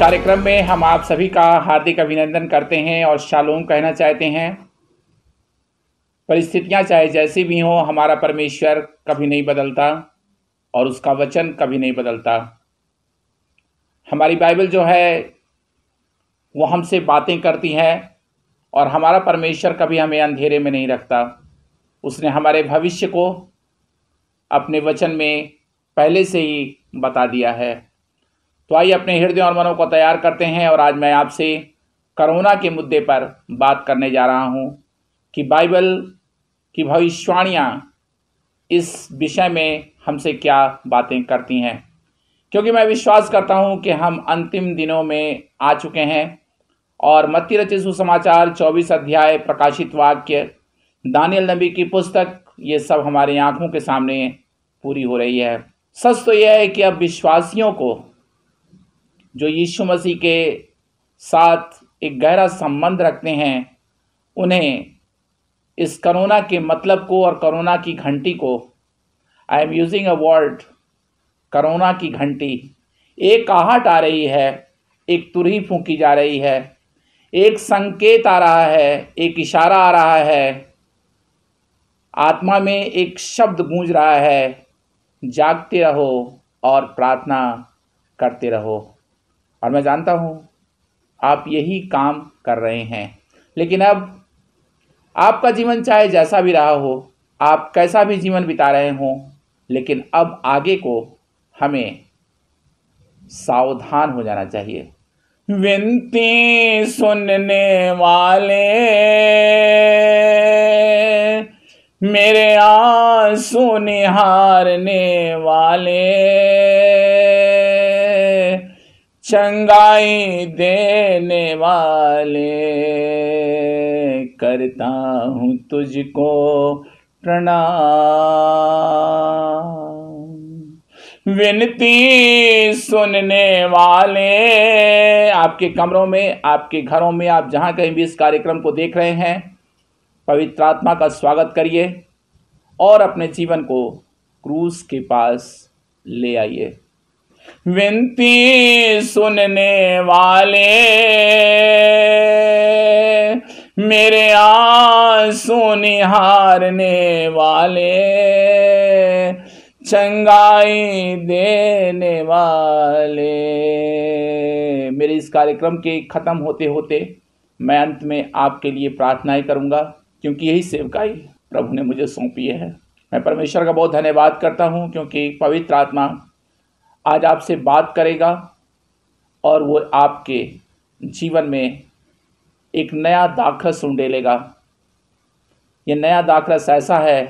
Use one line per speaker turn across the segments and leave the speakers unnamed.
कार्यक्रम में हम आप सभी का हार्दिक अभिनंदन करते हैं और शालोम कहना चाहते हैं। परिस्थितियाँ चाहे जैसी भी हों, हमारा परमेश्वर कभी नहीं बदलता और उसका वचन कभी नहीं बदलता। हमारी बाइबल जो है, वो हमसे बातें करती है और हमारा परमेश्वर कभी हमें अंधेरे में नहीं रखता। उसने हमारे भविष्य को अपने वचन में पहले से ही बता दिया है। तो आइए अपने हृदय और मनों को तैयार करते हैं और आज मैं आपसे करोना के मुद्दे पर बात करने जा रहा हूँ कि बाइबल की भविष्यवाणियाँ इस विषय में हमसे क्या बातें करती हैं। क्योंकि मैं विश्वास करता हूँ कि हम अंतिम दिनों में आ चुके हैं और मत्ती रचित सुसमाचार चौबीस अध्याय प्रकाशित वाक्य दानियल नबी की पुस्तक, ये सब हमारी आँखों के सामने पूरी हो रही है। सच तो यह है कि अब विश्वासियों को जो यीशु मसीह के साथ एक गहरा संबंध रखते हैं, उन्हें इस करोना के मतलब को और करोना की घंटी को I am using a word corona की घंटी, एक आहट आ रही है, एक तुरही फूकी जा रही है, एक संकेत आ रहा है, एक इशारा आ रहा है, आत्मा में एक शब्द गूंज रहा है, जागते रहो और प्रार्थना करते रहो। और मैं जानता हूँ, आप यही काम कर रहे हैं। लेकिन अब आपका जीवन चाहे जैसा भी रहा हो, आप कैसा भी जीवन बिता रहे हों, लेकिन अब आगे को हमें सावधान हो जाना चाहिए। विनती सुनने वाले, मेरे आँसू निहारने वाले। चंगाई देने वाले करता हूँ तुझको प्रणाम। विनती सुनने वाले, आपके कमरों में, आपके घरों में, आप जहाँ कहीं भी इस कार्यक्रम को देख रहे हैं, पवित्र आत्मा का स्वागत करिए और अपने जीवन को क्रूस के पास ले आइए। विनती सुनने वाले, मेरे आँसू निहारने वाले, चंगाई देने वाले। मेरे इस कार्यक्रम के ख़त्म होते होते मैं अंत में आपके लिए प्रार्थनाएँ करूँगा, क्योंकि यही सेवकाई प्रभु ने मुझे सौंपी है। मैं परमेश्वर का बहुत धन्यवाद करता हूँ, क्योंकि पवित्र आत्मा आज आपसे बात करेगा और वो आपके जीवन में एक नया दाखरस उंडेलेगा ये नया दाखरस ऐसा है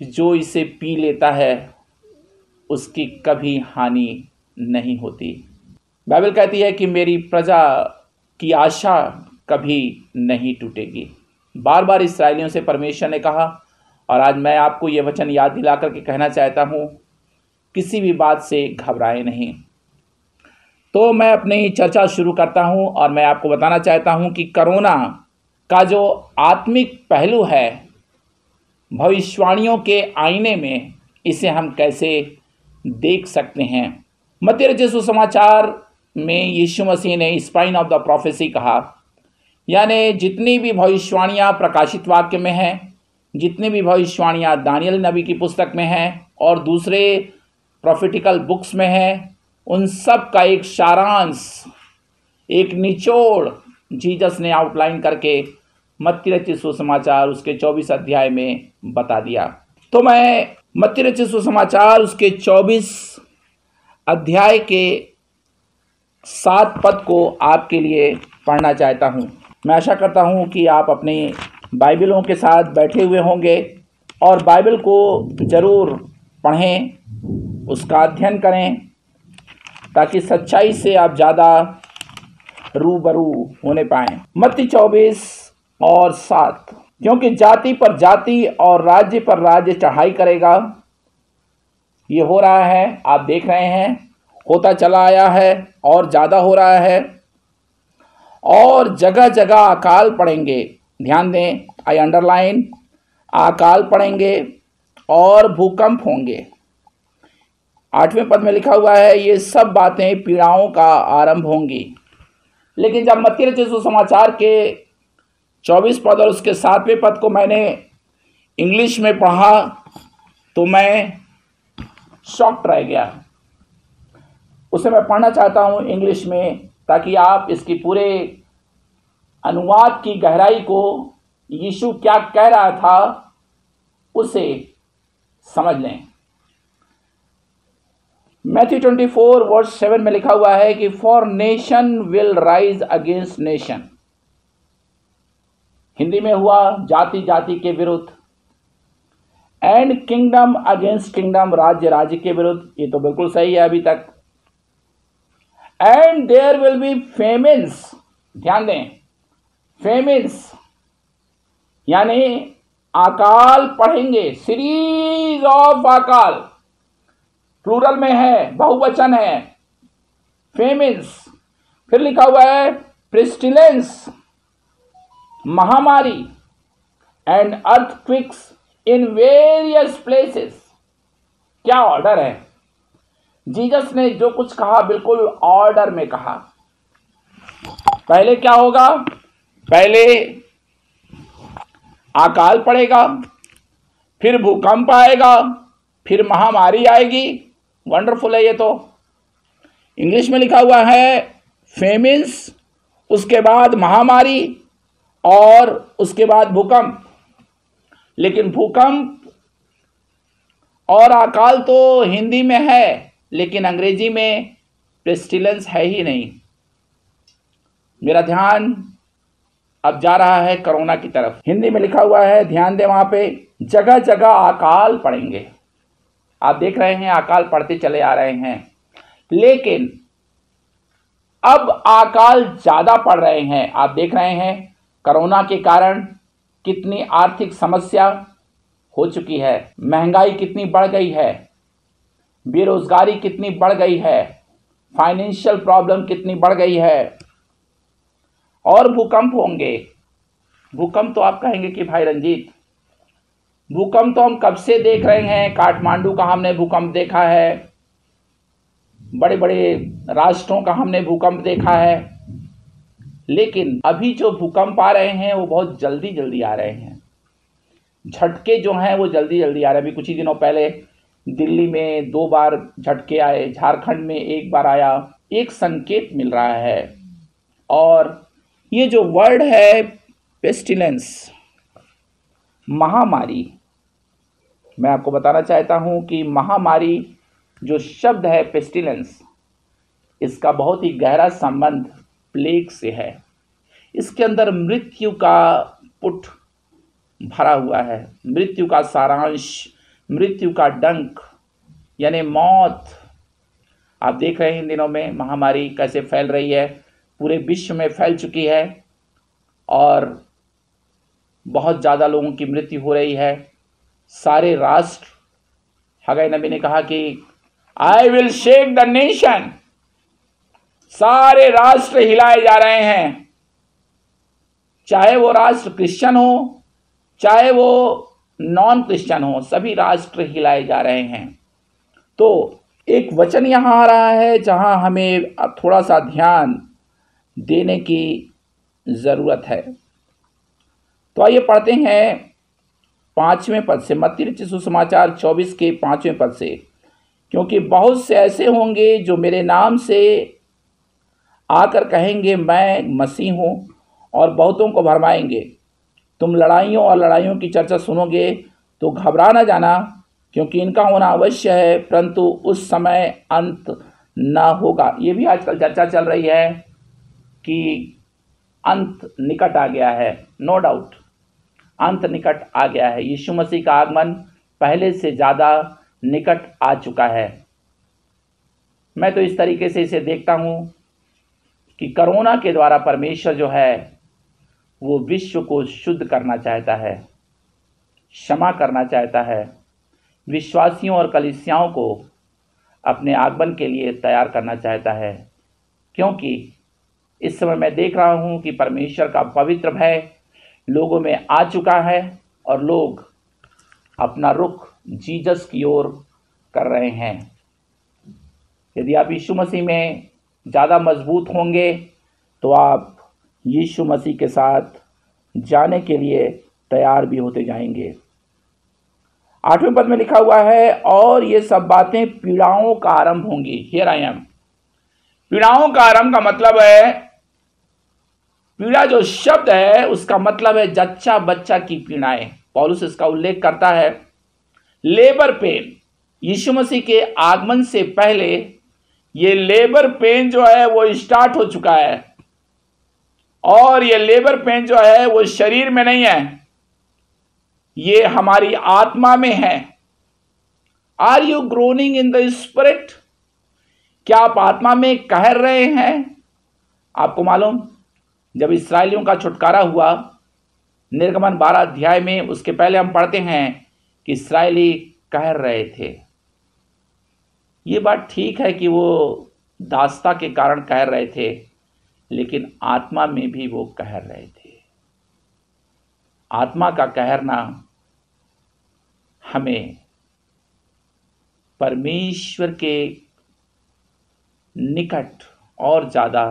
कि जो इसे पी लेता है, उसकी कभी हानि नहीं होती। बाइबल कहती है कि मेरी प्रजा की आशा कभी नहीं टूटेगी। बार बार इसराइलियों से परमेश्वर ने कहा, और आज मैं आपको ये वचन याद दिला करके कहना चाहता हूँ किसी भी बात से घबराए नहीं। तो मैं अपनी चर्चा शुरू करता हूँ और मैं आपको बताना चाहता हूँ कि करोना का जो आत्मिक पहलू है, भविष्यवाणियों के आईने में इसे हम कैसे देख सकते हैं। मध्य रचित समाचार में यीशु मसीह ने स्पाइन ऑफ़ द प्रोफेसी कहा, यानी जितनी भी भविष्यवाणियाँ प्रकाशित वाक्य में हैं, जितनी भी भविष्यवाणियाँ दानियल नबी की पुस्तक में हैं और दूसरे प्रॉफिटिकल बुक्स में है, उन सब का एक सारांश, एक निचोड़ जीजस ने आउटलाइन करके मत्ती रचित सुसमाचार उसके चौबीस अध्याय में बता दिया। तो मैं मत्ती रचित सुसमाचार उसके चौबीस अध्याय के सात पद को आपके लिए पढ़ना चाहता हूँ। मैं आशा करता हूँ कि आप अपने बाइबलों के साथ बैठे हुए होंगे और बाइबल को ज़रूर पढ़ें। उसका अध्ययन करें, ताकि सच्चाई से आप ज़्यादा रूबरू होने पाए। मत्ती चौबीस और सात, क्योंकि जाति पर जाति और राज्य पर राज्य चढ़ाई करेगा। ये हो रहा है, आप देख रहे हैं, होता चला आया है और ज़्यादा हो रहा है। और जगह जगह अकाल पड़ेंगे। ध्यान दें आई अंडरलाइन अकाल पड़ेंगे और भूकंप होंगे। आठवें पद में लिखा हुआ है, ये सब बातें पीड़ाओं का आरंभ होंगी। लेकिन जब मत्ती रचित समाचार के चौबीस पद और उसके सातवें पद को मैंने इंग्लिश में पढ़ा तो मैं शॉक्ट रह गया। उसे मैं पढ़ना चाहता हूँ इंग्लिश में, ताकि आप इसकी पूरे अनुवाद की गहराई को यीशु क्या कह रहा था, उसे समझ लें। Matthew twenty four verse seven में लिखा हुआ है कि for nation will rise against nation. Hindi में हुआ जाति जाति के विरुद्ध। एंड किंगडम अगेंस्ट किंगडम राज्य राज्य के विरुद्ध। ये तो बिल्कुल सही है अभी तक। And there will be famines ध्यान दें फेमिन्स यानी अकाल पढ़ेंगे। सीरीज़ ऑफ़ अकाल। प्लूरल में है, बहुवचन है। फेमिन्स फिर लिखा हुआ है प्रिस्टिलेंस महामारी and earthquakes in various places क्या ऑर्डर है? जीसस ने जो कुछ कहा, बिल्कुल ऑर्डर में कहा। पहले क्या होगा? पहले अकाल पड़ेगा, फिर भूकंप आएगा, फिर महामारी आएगी वंडरफुल है ये तो। इंग्लिश में लिखा हुआ है फेमिन्स उसके बाद महामारी और उसके बाद भूकंप। लेकिन भूकंप और अकाल तो हिंदी में है, लेकिन अंग्रेज़ी में प्रेस्टिलेंस है ही नहीं। मेरा ध्यान अब जा रहा है कोरोना की तरफ़। हिंदी में लिखा हुआ है, ध्यान दें वहाँ पे जगह जगह अकाल पड़ेंगे। आप देख रहे हैं, अकाल पड़ते चले आ रहे हैं। लेकिन, अब अकाल ज़्यादा पड़ रहे हैं। आप देख रहे हैं, कोरोना के कारण कितनी आर्थिक समस्या हो चुकी है। महँगाई कितनी बढ़ गई है। बेरोजगारी कितनी बढ़ गई है। फाइनेंशियल प्रॉब्लम कितनी बढ़ गई है। और भूकंप होंगे। भूकंप तो आप कहेंगे कि भाई रंजीत भूकंप तो हम कब से देख रहे हैं? काठमांडू का हमने भूकंप देखा है। बड़े बड़े राष्ट्रों का हमने भूकंप देखा है। लेकिन अभी जो भूकंप आ रहे हैं, वो बहुत जल्दी जल्दी आ रहे हैं। झटके जो हैं, वो जल्दी जल्दी आ रहे हैं। अभी कुछ ही दिनों पहले दिल्ली में दो बार झटके आए, झारखंड में एक बार आया। एक संकेत मिल रहा है। और ये जो वर्ड है पेस्टिलेंस महामारी मैं आपको बताना चाहता हूँ कि महामारी जो शब्द है पेस्टिलेंस इसका बहुत ही गहरा संबंध प्लेग से है। इसके अंदर मृत्यु का पुट भरा हुआ है। मृत्यु का सारांश, मृत्यु का डंक, यानी मौत। आप देख रहे हैं इन दिनों में महामारी कैसे फैल रही है। पूरे विश्व में फैल चुकी है और बहुत ज़्यादा लोगों की मृत्यु हो रही है। सारे राष्ट्र, हगई नबी ने कहा कि I will shake the nation सारे राष्ट्र हिलाए जा रहे हैं। चाहे वो राष्ट्र क्रिश्चियन हो, चाहे वो नॉन क्रिश्चियन हो, सभी राष्ट्र हिलाए जा रहे हैं। तो एक वचन यहाँ आ रहा है, जहाँ हमें थोड़ा सा ध्यान देने की ज़रूरत है। तो आइए पढ़ते हैं पाँचवें पद से, मत्ती रचित सुसमाचार चौबीस के पाँचवें पद से, क्योंकि बहुत से ऐसे होंगे जो मेरे नाम से आकर कहेंगे, मैं मसीह हूँ और बहुतों को भरमाएँगे। तुम लड़ाइयों और लड़ाइयों की चर्चा सुनोगे तो घबरा ना जाना, क्योंकि इनका होना अवश्य है, परंतु उस समय अंत ना होगा। ये भी आजकल चर्चा चल रही है कि अंत निकट आ गया है, नो डाउट। अंत निकट आ गया है। यीशु मसीह का आगमन पहले से ज़्यादा निकट आ चुका है। मैं तो इस तरीके से इसे देखता हूँ कि करोना के द्वारा परमेश्वर जो है, वो विश्व को शुद्ध करना चाहता है, क्षमा करना चाहता है, विश्वासियों और कलिसियाओं को अपने आगमन के लिए तैयार करना चाहता है। क्योंकि इस समय मैं देख रहा हूँ कि परमेश्वर का पवित्र भय लोगों में आ चुका है और लोग अपना रुख जीजस की ओर कर रहे हैं। यदि आप यीशु मसीह में ज़्यादा मज़बूत होंगे तो आप यीशु मसीह के साथ जाने के लिए तैयार भी होते जाएँगे। आठवें पद में लिखा हुआ है, और ये सब बातें पीड़ाओं का आरंभ होंगी। हियर आई एम पीड़ाओं का आरंभ का मतलब है पीड़ा जो शब्द है, उसका मतलब है जच्चा बच्चा की पीड़ाएँ। पॉलुस इसका उल्लेख करता है, लेबर पेन। यीशु मसीह के आगमन से पहले ये लेबर पेन जो है, वो स्टार्ट हो चुका है। और ये लेबर पेन जो है, वो शरीर में नहीं है। ये हमारी आत्मा में है। Are you groaning in the spirit क्या आप आत्मा में कह रहे हैं? आपको मालूम? जब इसराइलियों का छुटकारा हुआ, निर्गमन बारह अध्याय में उसके पहले हम पढ़ते हैं कि इसराइली कह रहे थे। ये बात ठीक है कि वो दास्ता के कारण कह रहे थे, लेकिन आत्मा में भी वो कह रहे थे। आत्मा का कहरना हमें परमेश्वर के निकट और ज़्यादा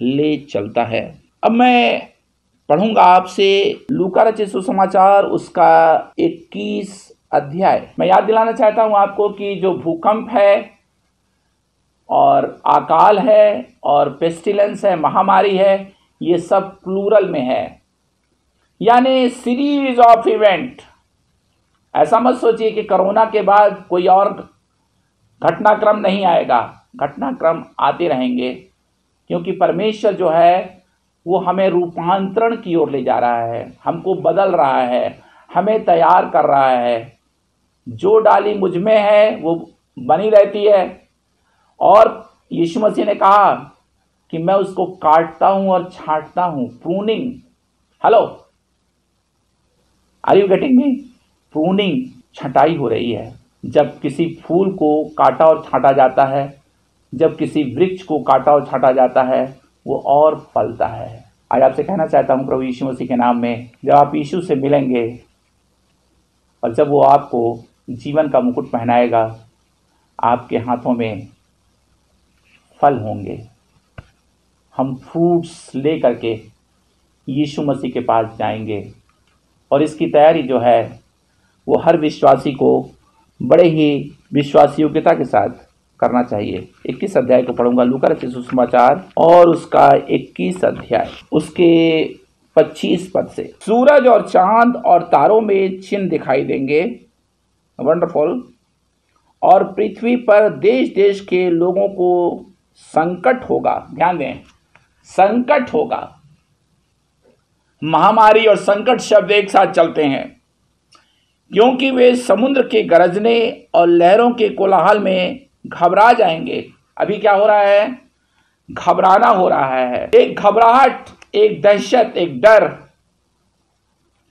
ले चलता है। अब मैं पढ़ूँगा आपसे लूका रचित सुसमाचार, उसका 21 अध्याय। मैं याद दिलाना चाहता हूँ आपको कि जो भूकंप है और अकाल है और पेस्टिलेंस है, महामारी है, ये सब प्लूरल में है। यानी सीरीज़ ऑफ़ इवेंट ऐसा मत सोचिए कि कोरोना के बाद कोई और घटनाक्रम नहीं आएगा। घटनाक्रम आते रहेंगे, क्योंकि परमेश्वर जो है वो हमें रूपांतरण की ओर ले जा रहा है, हमको बदल रहा है, हमें तैयार कर रहा है। जो डाली मुझमें है, वो बनी रहती है। और यीशु मसीह ने कहा कि मैं उसको काटता हूँ और छांटता हूँ। Pruning hello are you getting me pruning छटाई हो रही है। जब किसी फूल को काटा और छांटा जाता है, जब किसी वृक्ष को काटा और छांटा जाता है वो और फलता है। आज आपसे कहना चाहता हूँ, प्रभु यीशु मसीह के नाम में, जब आप यीशु से मिलेंगे और जब वो आपको जीवन का मुकुट पहनाएगा, आपके हाथों में फल होंगे। हम फ्रूट्स ले करके यीशु मसीह के पास जाएँगे और इसकी तैयारी जो है, वो हर विश्वासी को, बड़े ही विश्वास योग्यता के साथ करना चाहिए। 21 अध्याय को पढ़ूँगा लूका रचित सुसमाचार और उसका 21 अध्याय। उसके 25 पद से, सूरज और चाँद और तारों में चिन्ह दिखाई देंगे। वंडरफुल और पृथ्वी पर देश देश के लोगों को संकट होगा। ध्यान दें, संकट होगा। महामारी और संकट शब्द एक साथ चलते हैं, क्योंकि वे समुद्र के गरजने और लहरों के कोलाहल में घबरा जाएँगे। अभी क्या हो रहा है? घबराना हो रहा है। एक घबराहट, एक दहशत, एक डर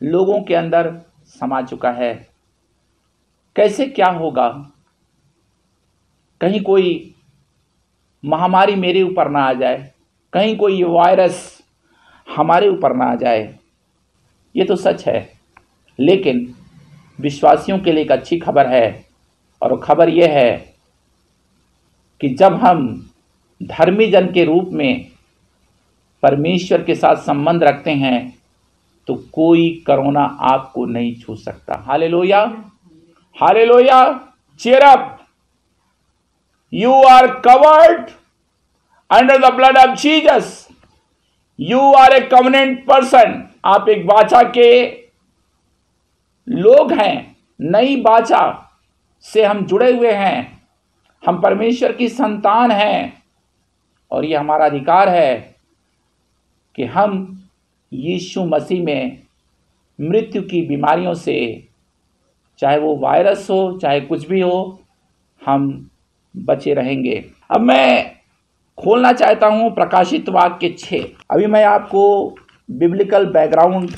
लोगों के अंदर समा चुका है। कैसे क्या होगा? कहीं कोई महामारी मेरे ऊपर ना आ जाए। कहीं कोई वायरस हमारे ऊपर ना आ जाए। ये तो सच है, लेकिन विश्वासियों के लिए एक अच्छी खबर है। और खबर यह है कि जब हम धर्मी जन के रूप में परमेश्वर के साथ संबंध रखते हैं तो कोई करोना आपको नहीं छू सकता। Hallelujah hallelujah cheer up you are covered under the blood of Jesus you are a covenant person आप एक बाचा के लोग हैं। नई बाचा से हम जुड़े हुए हैं। हम परमेश्वर की संतान हैं और ये हमारा अधिकार है कि हम यीशु मसीह में मृत्यु की बीमारियों से, चाहे वो वायरस हो, चाहे कुछ भी हो, हम बचे रहेंगे। अब मैं खोलना चाहता हूँ प्रकाशित वाक्य छः। अभी मैं आपको बिब्लिकल बैकग्राउंड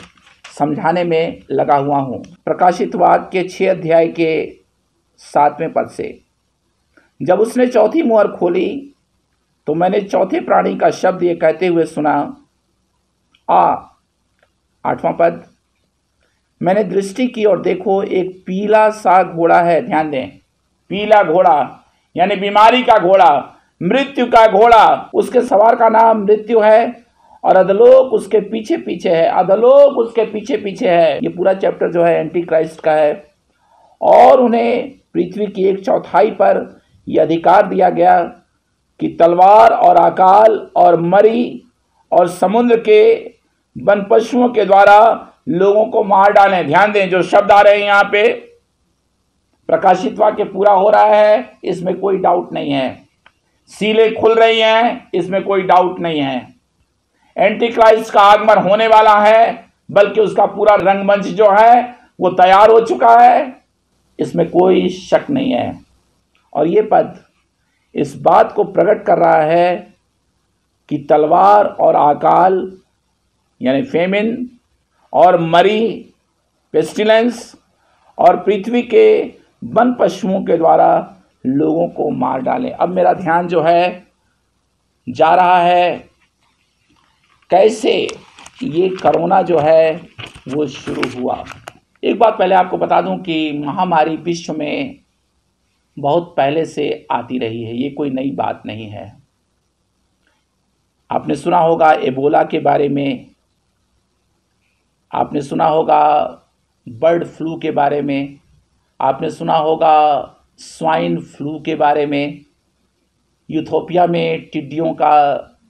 समझाने में लगा हुआ हूँ। प्रकाशित के छः अध्याय के सातवें पद से। जब उसने चौथी मुहर खोली तो मैंने चौथे प्राणी का शब्द ये कहते हुए सुना, आ, आठवां पद। मैंने दृष्टि की और देखो, एक पीला सा घोड़ा है, ध्यान दें। पीला घोड़ा, यानी बीमारी का घोड़ा, मृत्यु का घोड़ा। उसके सवार का नाम मृत्यु है और अधलोक उसके पीछे पीछे है। अधलोक उसके पीछे पीछे है। ये पूरा चैप्टर जो है एंटी क्राइस्ट का है। और उन्हें पृथ्वी की एक चौथाई पर यह अधिकार दिया गया कि तलवार और अकाल और मरी और समुद्र के वन पशुओं के द्वारा लोगों को मार डालें। ध्यान दें, जो शब्द आ रहे हैं यहाँ पे, प्रकाशित वाक्य पूरा हो रहा है, इसमें कोई डाउट नहीं है। सीले खुल रही हैं, इसमें कोई डाउट नहीं है। एंटी क्राइस्ट का आगमन होने वाला है, बल्कि उसका पूरा रंगमंच जो है, वो तैयार हो चुका है। इसमें कोई शक नहीं है। और ये पद इस बात को प्रकट कर रहा है कि तलवार और आकाल, यानी फेमिन और मरी पेस्टिलेंस और पृथ्वी के वन पशुओं के द्वारा लोगों को मार डालें। अब मेरा ध्यान जो है, जा रहा है कैसे ये कोरोना जो है, वो शुरू हुआ। एक बात पहले आपको बता दूँ कि महामारी विश्व में बहुत पहले से आती रही है, ये कोई नई बात नहीं है। आपने सुना होगा एबोला के बारे में, आपने सुना होगा बर्ड फ्लू के बारे में, आपने सुना होगा स्वाइन फ्लू के बारे में। यूथोपिया में टिड्डियों का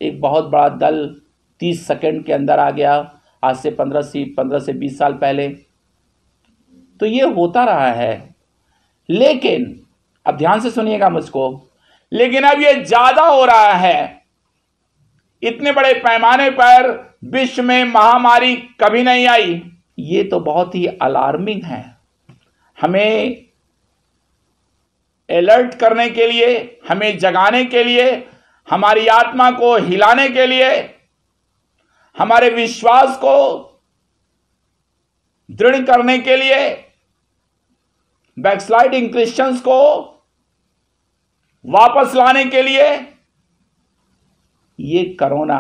एक बहुत बड़ा दल तीस सेकंड के अंदर आ गया, आज से पंद्रह से पंद्रह से बीस साल पहले। तो ये होता रहा है। लेकिन अब ध्यान से सुनिएगा मुझको। लेकिन अब ये ज़्यादा हो रहा है। इतने बड़े पैमाने पर विश्व में महामारी कभी नहीं आई। ये तो बहुत ही अलार्मिंग है। हमें अलर्ट करने के लिए, हमें जगाने के लिए, हमारी आत्मा को हिलाने के लिए, हमारे विश्वास को दृढ़ करने के लिए बैकस्लाइडिंग क्रिश्चियंस को वापस लाने के लिए, ये करोना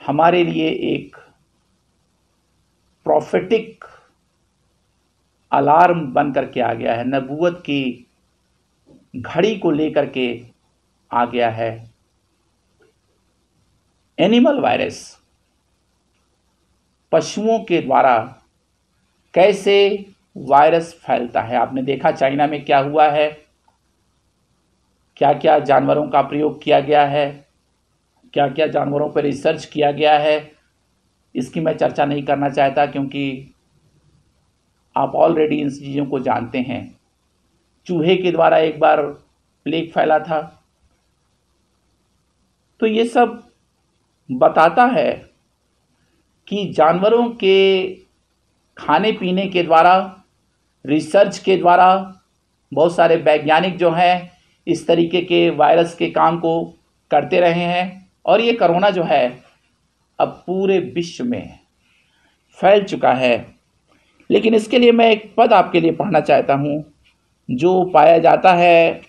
हमारे लिए एक प्रॉफिटिक अलार्म बन करके आ गया है, नबूवत की घड़ी को लेकर के आ गया है। एनिमल वायरस, पशुओं के द्वारा कैसे वायरस फैलता है, आपने देखा चाइना में क्या हुआ है? क्या क्या जानवरों का प्रयोग किया गया है? क्या क्या जानवरों पर रिसर्च किया गया है? इसकी मैं चर्चा नहीं करना चाहता क्योंकि आप ऑलरेडी इन चीज़ों को जानते हैं। चूहे के द्वारा एक बार प्लेग फैला था। तो ये सब बताता है कि जानवरों के खाने पीने के द्वारा रिसर्च के द्वारा बहुत सारे वैज्ञानिक जो हैं इस तरीके के वायरस के काम को करते रहे हैं और ये करोना जो है, अब पूरे विश्व में फैल चुका है। लेकिन इसके लिए मैं एक पद आपके लिए पढ़ना चाहता हूँ, जो पाया जाता है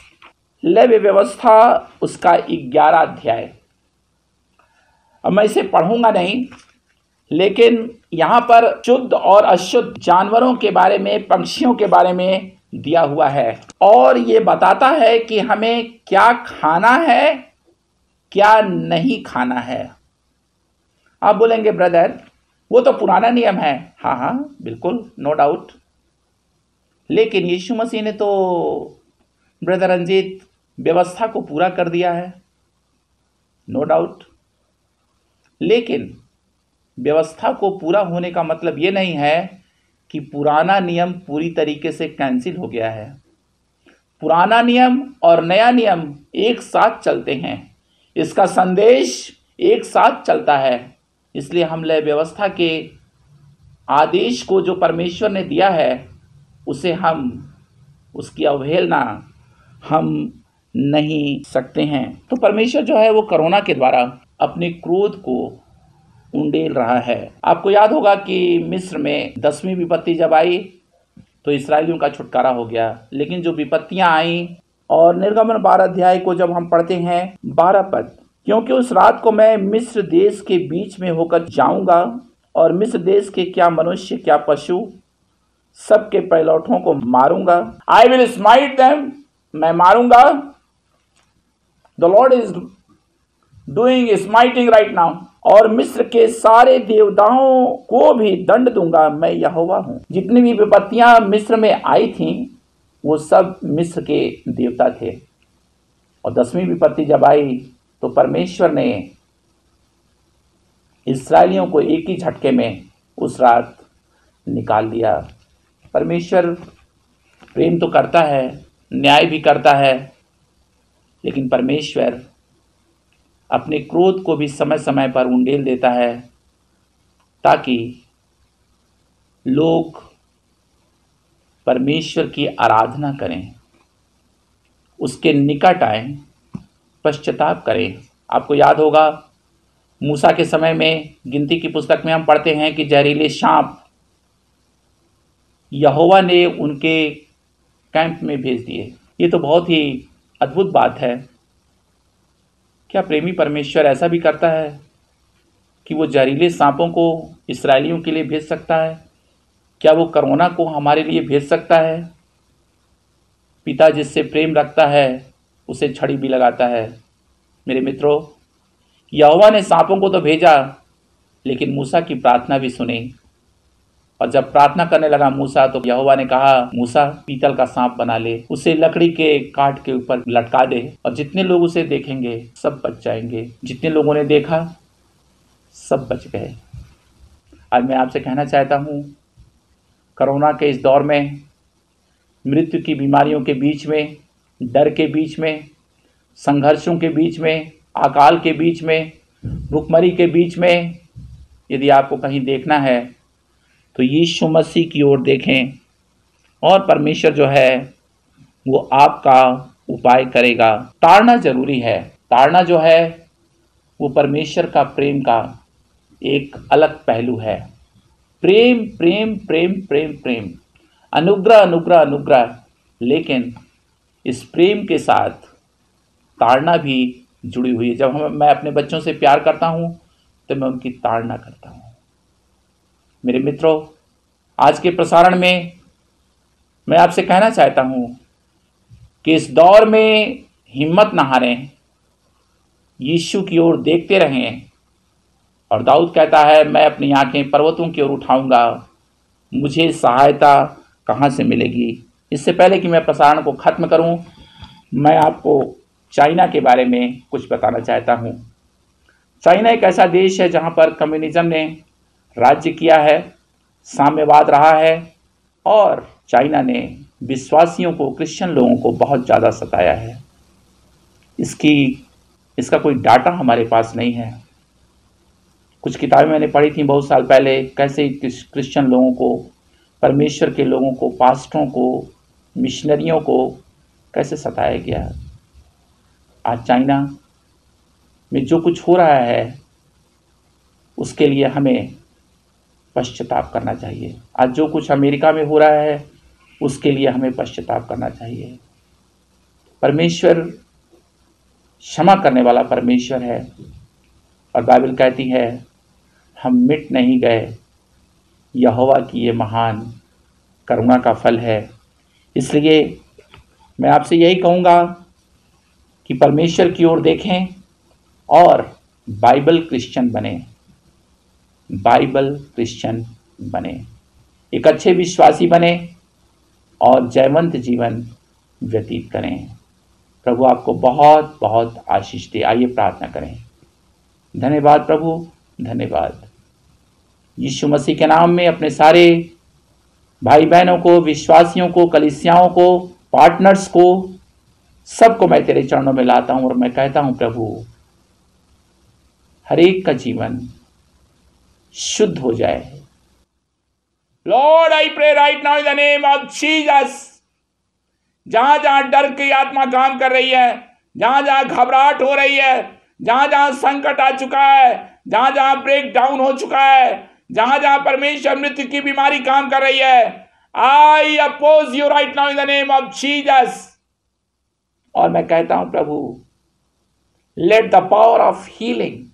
लव्य व्यवस्था, उसका ग्यारह अध्याय। अब मैं इसे पढ़ूँगा नहीं, लेकिन यहाँ पर शुद्ध और अशुद्ध जानवरों के बारे में, पंक्षियों के बारे में दिया हुआ है। और ये बताता है कि हमें क्या खाना है, क्या नहीं खाना है। आप बोलेंगे, ब्रदर, वो तो पुराना नियम है। हाँ हाँ बिल्कुल नो डाउट लेकिन यीशु मसीह ने तो ब्रदर रंजीत, व्यवस्था को पूरा कर दिया है। नो डाउट लेकिन, व्यवस्था को पूरा होने का मतलब ये नहीं है कि पुराना नियम पूरी तरीके से कैंसिल हो गया है। पुराना नियम और नया नियम एक साथ चलते हैं। इसका संदेश एक साथ चलता है। इसलिए हम लय व्यवस्था के आदेश को जो परमेश्वर ने दिया है, उसे हम, उसकी अवहेलना हम नहीं सकते हैं। तो परमेश्वर जो है वो करोना के द्वारा अपने क्रोध को उंडेल रहा है। आपको याद होगा कि मिस्र में दसवीं विपत्ति जब आई तो इसराइलियों का छुटकारा हो गया। लेकिन जो विपत्तियाँ आई, और निर्गमन बारह अध्याय को जब हम पढ़ते हैं, बारह पद, क्योंकि उस रात को मैं मिस्र देश के बीच में होकर जाऊँगा, और मिस्र देश के क्या मनुष्य, क्या पशु, सबके पैलौठों को मारूँगा। आई विल स्माइट दैम मैं मारूँगा। The Lord is doing smiting right now और मिस्र के सारे देवताओं को भी दंड दूँगा, मैं यहोवा हूँ। जितनी भी विपत्तियाँ मिस्र में आई थी, वो सब मिस्र के देवता थे। और दसवीं विपत्ति जब आई तो परमेश्वर ने इसराइलियों को एक ही झटके में उस रात निकाल दिया। परमेश्वर प्रेम तो करता है, न्याय भी करता है, लेकिन परमेश्वर अपने क्रोध को भी समय समय पर उंडेल देता है, ताकि लोग परमेश्वर की आराधना करें, उसके निकट आए, पश्चाताप करें। आपको याद होगा, मूसा के समय में गिनती की पुस्तक में हम पढ़ते हैं कि जहरीले सांप यहोवा ने उनके कैंप में भेज दिए। ये तो बहुत ही अद्भुत बात है। क्या प्रेमी परमेश्वर ऐसा भी करता है कि वो जहरीले सांपों को इसराइलियों के लिए भेज सकता है? क्या वो करोना को हमारे लिए भेज सकता है? पिता जिससे प्रेम रखता है, उसे छड़ी भी लगाता है। मेरे मित्रों, यहोवा ने सांपों को तो भेजा, लेकिन मूसा की प्रार्थना भी सुनी। और जब प्रार्थना करने लगा मूसा तो यहोवा ने कहा, मूसा, पीतल का सांप बना ले, उसे लकड़ी के काट के ऊपर लटका दे, और जितने लोग उसे देखेंगे, सब बच जाएँगे। जितने लोगों ने देखा, सब बच गए। आज मैं आपसे कहना चाहता हूँ, कोरोना के इस दौर में, मृत्यु की बीमारियों के बीच में, डर के बीच में, संघर्षों के बीच में, अकाल के बीच में, भुखमरी के बीच में, यदि आपको कहीं देखना है तो यीशु मसीह की ओर देखें और परमेश्वर जो है, वो आपका उपाय करेगा। ताड़ना ज़रूरी है। ताड़ना जो है, वो परमेश्वर का प्रेम का एक अलग पहलू है। प्रेम प्रेम प्रेम प्रेम प्रेम। अनुग्रह अनुग्रह अनुग्रह। लेकिन इस प्रेम के साथ ताड़ना भी जुड़ी हुई है। जब हम, मैं अपने बच्चों से प्यार करता हूँ तो मैं उनकी ताड़ना करता हूँ। मेरे मित्रों, आज के प्रसारण में मैं आपसे कहना चाहता हूँ कि इस दौर में हिम्मत न हारें, यीशु की ओर देखते रहें। और दाऊद कहता है, मैं अपनी आँखें पर्वतों की ओर उठाऊँगा, मुझे सहायता कहाँ से मिलेगी? इससे पहले कि मैं प्रसारण को ख़त्म करूँ, मैं आपको चाइना के बारे में कुछ बताना चाहता हूँ। चाइना एक ऐसा देश है जहाँ पर कम्युनिज्म ने राज्य किया है, साम्यवाद रहा है और चाइना ने विश्वासियों को, क्रिश्चियन लोगों को बहुत ज़्यादा सताया है। इसकी, इसका कोई डाटा हमारे पास नहीं है। कुछ किताबें मैंने पढ़ी थी बहुत साल पहले, कैसे क्रिश्चियन लोगों को, परमेश्वर के लोगों को, पास्टरों को, मिशनरियों को कैसे सताया गया। आज चाइना में जो कुछ हो रहा है, उसके लिए हमें पश्चाताप करना चाहिए। आज जो कुछ अमेरिका में हो रहा है, उसके लिए हमें पश्चाताप करना चाहिए। परमेश्वर, क्षमा करने वाला परमेश्वर है और बाइबल कहती है, हम मिट नहीं गए। यहोवा की ये महान करुणा का फल है। इसलिए मैं आपसे यही कहूँगा कि परमेश्वर की ओर देखें और बाइबल क्रिश्चियन बने। बाइबल क्रिश्चियन बने। एक अच्छे विश्वासी बने और जयवंत जीवन व्यतीत करें। प्रभु आपको बहुत बहुत आशीष दे। आइए प्रार्थना करें। धन्यवाद प्रभु, धन्यवाद। यीशु मसीह के नाम में अपने सारे भाई बहनों को, विश्वासियों को, कलिसियाओं को, पार्टनर्स को, सबको मैं तेरे चरणों में लाता हूँ और मैं कहता हूँ, प्रभु, हरेक का जीवन शुद्ध हो जाए। Lord I pray right now in the name of Jesus जहाँ जहाँ डर की आत्मा काम कर रही है, जहाँ जहाँ घबराहट हो रही है, जहाँ जहाँ संकट आ चुका है, जहाँ जहाँ ब्रेक डाउन हो चुका है, जहाँ जहाँ परमेश्वर मृत्यु की बीमारी काम कर रही है I oppose you right now in the name of Jesus और मैं कहता हूँ, प्रभु let the power of healing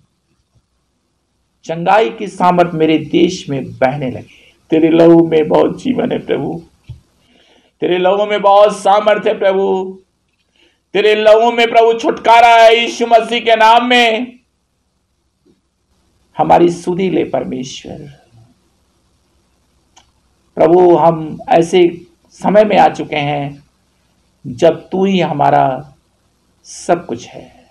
चंगाई की सामर्थ मेरे देश में बहने लगे। तेरे लहू में बहुत जीवन है प्रभु। तेरे लहू में बहुत सामर्थ्य है प्रभु। तेरे लहू में प्रभु छुटकारा है यीशु मसीह के नाम में। हमारी सुधी ले परमेश्वर। प्रभु, हम ऐसे समय में आ चुके हैं जब तू ही हमारा सब कुछ है।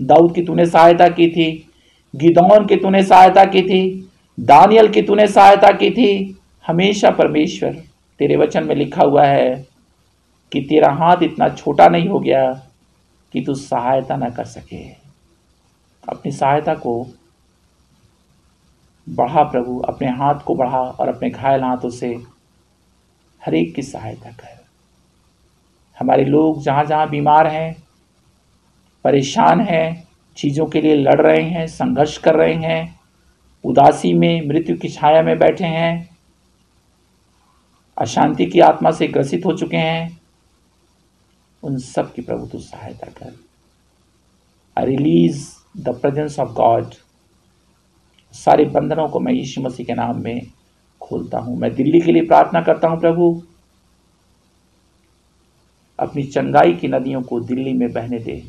दाऊद की तूने सहायता की थी। गिदौन की तूने सहायता की थी, दानियल की तूने सहायता की थी। हमेशा परमेश्वर तेरे वचन में लिखा हुआ है कि तेरा हाथ इतना छोटा नहीं हो गया कि तू सहायता ना कर सके। अपनी सहायता को बढ़ा प्रभु, अपने हाथ को बढ़ा और अपने घायल हाथों से हर एक की सहायता कर। हमारे लोग जहाँ जहाँ बीमार हैं, परेशान हैं चीज़ों के लिए लड़ रहे हैं, संघर्ष कर रहे हैं, उदासी में, मृत्यु की छाया में बैठे हैं, अशांति की आत्मा से ग्रसित हो चुके हैं, उन सब की प्रभु तू सहायता कर। I release the presence of God सारे बंधनों को मैं यीशु मसीह के नाम में खोलता हूँ। मैं दिल्ली के लिए प्रार्थना करता हूँ प्रभु। अपनी चंगाई की नदियों को दिल्ली में बहने दे।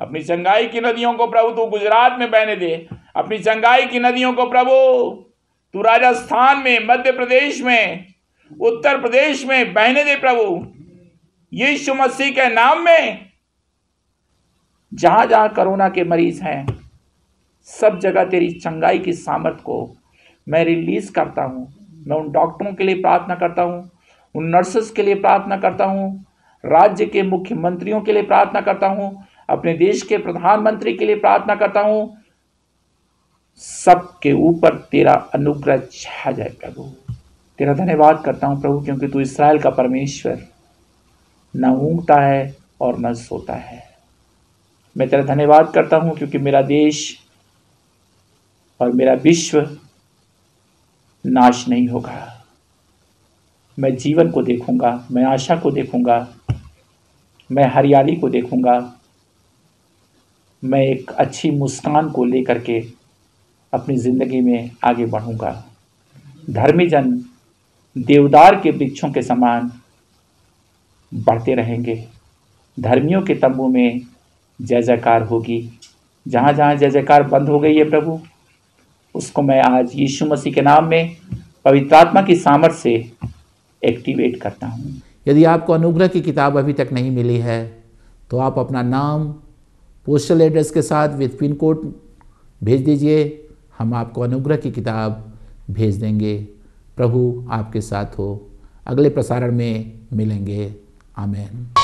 अपनी चंगाई की नदियों को प्रभु तू गुजरात में बहने दे। अपनी चंगाई की नदियों को प्रभु तू राजस्थान में, मध्य प्रदेश में, उत्तर प्रदेश में बहने दे प्रभु। यीशु मसीह के नाम में जहाँ जहाँ कोरोना के मरीज़ हैं, सब जगह तेरी चंगाई की सामर्थ को मैं रिलीज़ करता हूँ। मैं उन डॉक्टरों के लिए प्रार्थना करता हूँ, उन नर्सेस के लिए प्रार्थना करता हूँ, राज्य के मुख्यमंत्रियों के लिए प्रार्थना करता हूँ अपने देश के प्रधानमंत्री के लिए प्रार्थना करता हूँ, सबके ऊपर तेरा अनुग्रह छा जाए प्रभु। तेरा धन्यवाद करता हूँ प्रभु, क्योंकि तू इसराइल का परमेश्वर। न ऊँगता है और न सोता है। मैं तेरा धन्यवाद करता हूँ, क्योंकि मेरा देश और मेरा विश्व नाश नहीं होगा। मैं जीवन को देखूँगा, मैं आशा को देखूँगा, मैं हरियाली को देखूँगा मैं एक अच्छी मुस्कान को लेकर के अपनी ज़िंदगी में आगे बढ़ूँगा। धर्मी जन देवदार के वृक्षों के समान बढ़ते रहेंगे। धर्मियों के तंबू में जय जयकार होगी। जहाँ जहाँ जय जयकार बंद हो गई है प्रभु, उसको मैं आज यीशु मसीह के नाम में पवित्र आत्मा की सामर्थ्य से एक्टिवेट करता हूँ।
यदि आपको अनुग्रह की किताब अभी तक नहीं मिली है तो आप अपना नाम पोस्टल एड्रेस के साथ विथ पिन कोड भेज दीजिए। हम आपको अनुग्रह की किताब भेज देंगे। प्रभु आपके साथ हो। अगले प्रसारण में मिलेंगे। आमेन।